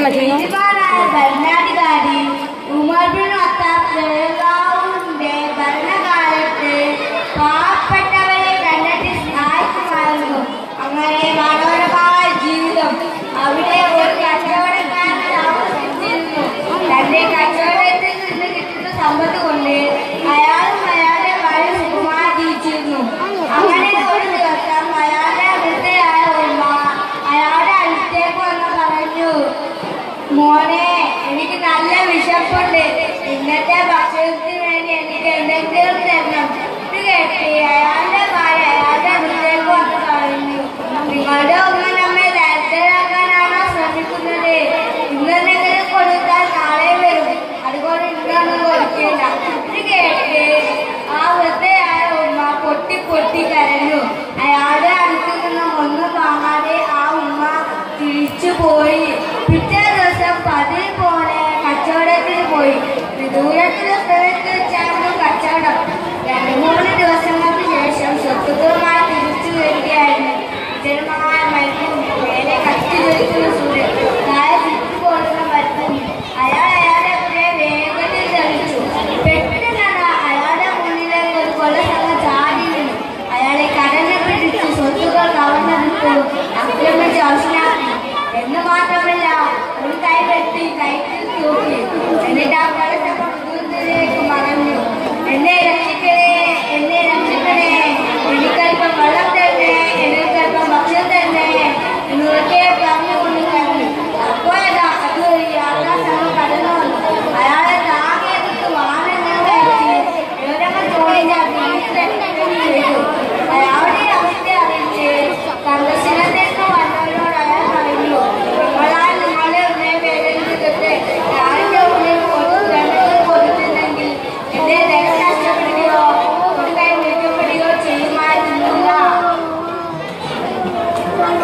വന്നു ഭരണാധികാരി Umar bin ഭരണകാലത്ത് പാവപ്പെട്ടവരെ കണ്ടെത്തി സഹായിക്കുമായിരുന്നു. അങ്ങനെ മനോഹരമായ ജീവിതം അവിടെ ഒരു കച്ചവടക്കാരൻ താമസിച്ചിരുന്നു. തന്റെ കച്ചവടത്തിൽ നിന്ന് കിട്ടുന്ന സമ്പത്ത് കൊണ്ട് അയാളും അയാളുടെ ഭാര്യ അങ്ങനെ ഒരു ദിവസം അയാളുടെ ഉമ്മ അയാളുടെ അടുത്തേക്ക് വന്ന് പറഞ്ഞു മോനെ എനിക്ക് നല്ല വിശപ്പുണ്ട്. ഇന്നത്തെ ഭക്ഷണത്തിന് വേണ്ടി എനിക്ക് എന്തെങ്കിലും തരണം. ഇത് കേട്ടി അയാളുടെ ഭാര്യ അയാളുടെ ഹൃദയം വന്ന് പറഞ്ഞു നിങ്ങളുടെ ഉമ്മ നമ്മെ ദരിദ്രരാക്കാനാണോ ശ്രമിക്കുന്നത്? ഇന്നെന്തെങ്കിലും കൊടുത്താൽ നാളെ വരും. അതുകൊണ്ട് ഇന്നൊന്നും കൊടുക്കില്ല ഇത് കേട്ടി ആ വൃദ്ധയായ ഉമ്മ പൊട്ടി പൊട്ടി കരഞ്ഞു. ദൂരത്തിൽ പോയിട്ട് ചേർന്ന് കച്ചവടം. രണ്ട് മൂന്ന്